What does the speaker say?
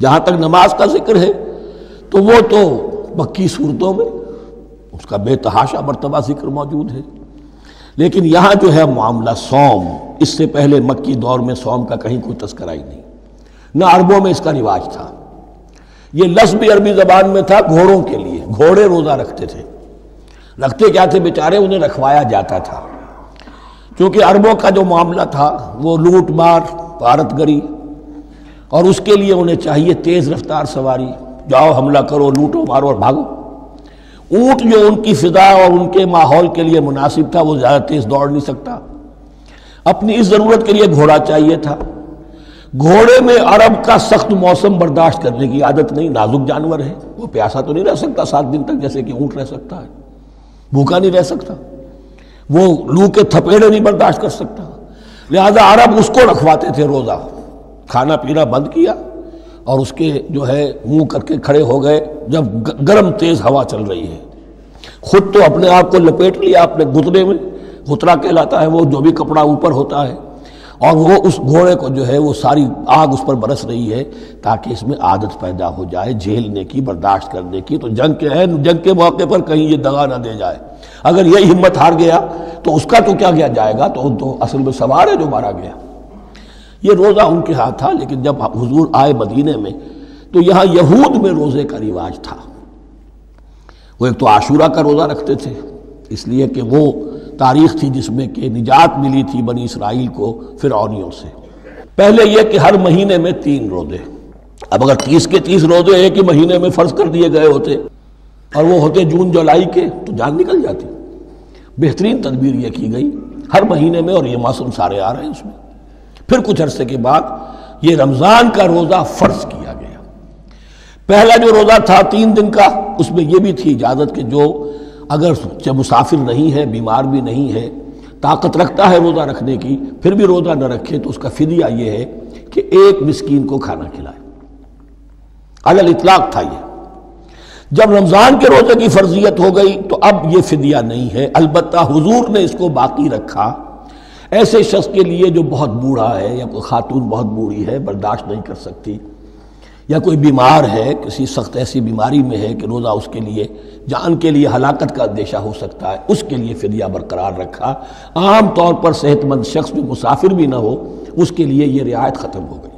जहाँ तक नमाज़ का ज़िक्र है तो वो तो मक्की सूरतों में, उसका बेतहाशा मरतबा ज़िक्र मौजूद है। लेकिन यहाँ जो है मामला सोम, इससे पहले मक्की दौर में सोम का कहीं कोई तस्करा ही नहीं। न अरबों में इसका रिवाज था। ये लफ्ज भी अरबी जबान में था घोड़ों के लिए, घोड़े रोजा रखते थे। रखते क्या थे बेचारे? उन्हें रखवाया जाता था। क्योंकि अरबों का जो मामला था, वो लूट मार भारत गरी और उसके लिए उन्हें चाहिए तेज रफ्तार सवारी। जाओ, हमला करो, लूटो, मारो और भागो। ऊँट जो उनकी फिजा और उनके माहौल के लिए मुनासिब था, वो ज़्यादा तेज दौड़ नहीं सकता। अपनी इस ज़रूरत के लिए घोड़ा चाहिए था। घोड़े में अरब का सख्त मौसम बर्दाश्त करने की आदत नहीं, नाजुक जानवर है। वो प्यासा तो नहीं रह सकता सात दिन तक, जैसे कि ऊँट रह सकता है। भूखा नहीं रह सकता। वो लू के थपेड़े नहीं बर्दाश्त कर सकता। लिहाजा अरब उसको रखवाते थे रोजा। खाना पीना बंद किया और उसके जो है मुँह करके खड़े हो गए जब गर्म तेज हवा चल रही है। खुद तो अपने आप को लपेट लिया अपने घुतने में घुतरा कहलाता है वो जो भी कपड़ा ऊपर होता है। और वो उस घोड़े को जो है वो सारी आग उस पर बरस रही है ताकि इसमें आदत पैदा हो जाए झेलने की बर्दाश्त करने की। तो जंग के है जंग के मौके पर कहीं ये दगा ना दे जाए। अगर यही हिम्मत हार गया तो उसका तो क्या किया जाएगा? तो, तो असल में सवार है जो मारा गया। ये रोज़ा उनके हाथ था, लेकिन जब हुजूर आए मदीने में तो यहाँ यहूद में रोज़े का रिवाज था। वो एक तो आशूरा का रोज़ा रखते थे, इसलिए कि वो तारीख थी जिसमें कि निजात मिली थी बनी इसराइल को फिर से। पहले यह कि हर महीने में तीन रोज़े। अब अगर तीस के तीस रोज़े एक ही महीने में फ़र्ज़ कर दिए गए होते, और वो होते जून जुलाई के तो जान निकल जाती। बेहतरीन तदबीर यह की गई, हर महीने में, और ये मौसम सारे आ रहे हैं उसमें। फिर कुछ अरसे के बाद ये रमज़ान का रोज़ा फ़र्ज़ किया गया। पहला जो रोज़ा था तीन दिन का, उसमें यह भी थी इजाज़त के जो अगर मुसाफिर नहीं है, बीमार भी नहीं है, ताकत रखता है रोज़ा रखने की, फिर भी रोज़ा न रखे तो उसका फिदिया ये है कि एक मिस्कीन को खाना खिलाए। अलल इतलाक था ये। जब रमज़ान के रोज़े की फर्जियत हो गई तो अब ये फिदिया नहीं है। अलबत् हुजूर ने इसको बाकी रखा। ऐसे शख्स के लिए जो बहुत बूढ़ा है, या कोई खातून बहुत बूढ़ी है, बर्दाश्त नहीं कर सकती, या कोई बीमार है, किसी सख्त ऐसी बीमारी में है कि रोज़ा उसके लिए, जान के लिए हलाकत का अंदेशा हो सकता है, उसके लिए फिदिया बरकरार रखा। आम तौर पर सेहतमंद शख्स जो मुसाफिर भी ना हो, उसके लिए ये रियायत ख़त्म हो गई।